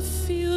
feel